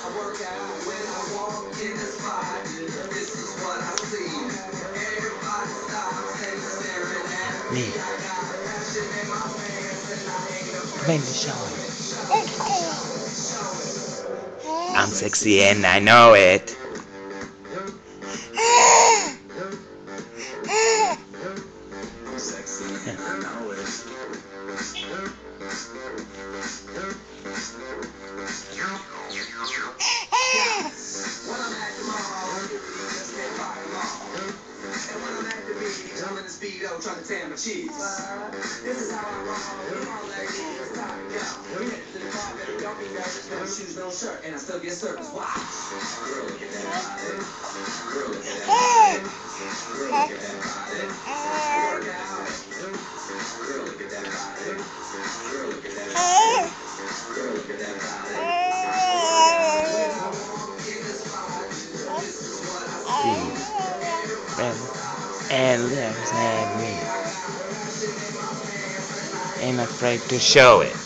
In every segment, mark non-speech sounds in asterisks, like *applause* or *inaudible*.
I work out when I walk in the spot. This is what I see. Everybody stops and staring at me. I got passion in my pants and I ain't afraid to show it. I'm sexy and I know it. Sexy *laughs* and *laughs* I know it. I'm in the speedo trying to tan my cheeks. This is how I roll. Come on, ladies, it's time to go. We hit to the bar, baby, don't be nervous. No shoes, no shirt, and I still get service. Why? Girl, look at that body. Girl, look at that body. Girl, look at that body. Work out. Girl, look at that body. Girl, look at that body. Girl, look at that body. When and and there's me. Ain't afraid to show it.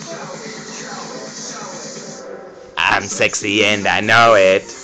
I'm sexy and I know it